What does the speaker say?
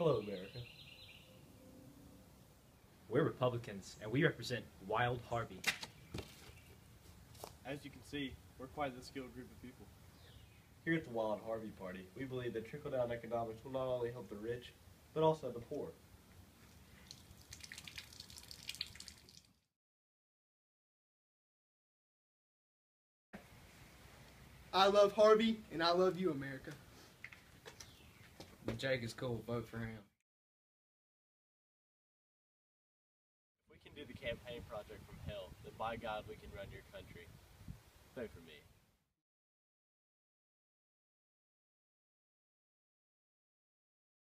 Hello, America. We're Republicans, and we represent Wild Harvey. As you can see, we're quite a skilled group of people. Here at the Wild Harvey Party, we believe that trickle down economics will not only help the rich, but also the poor. I love Harvey, and I love you, America. Jake is cool. Vote for him. If we can do the campaign project from hell, then by God, we can run your country.